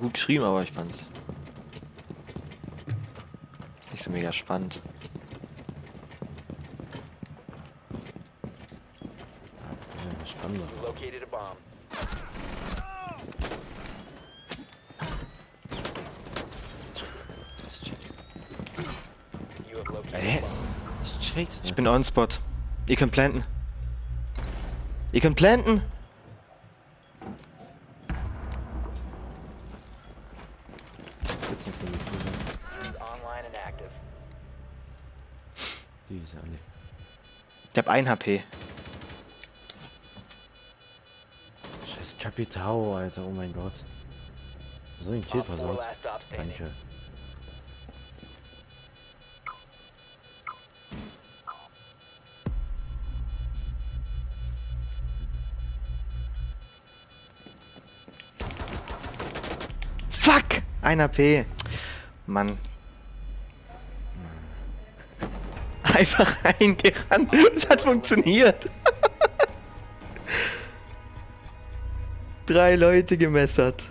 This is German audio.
gut geschrieben, aber ich fand's ist nicht so mega spannend. Ja, Hä? Ich bin on spot. Ihr könnt planten. Ihr könnt planten. And active. Die ist alle. Ich hab 1 HP. Scheiß Capitao, Alter, oh mein Gott. So ein Kill Op 4 versaut. Danke. Fuck! 1 HP. Mann. Einfach reingerannt. Es hat funktioniert. Drei Leute gemessert.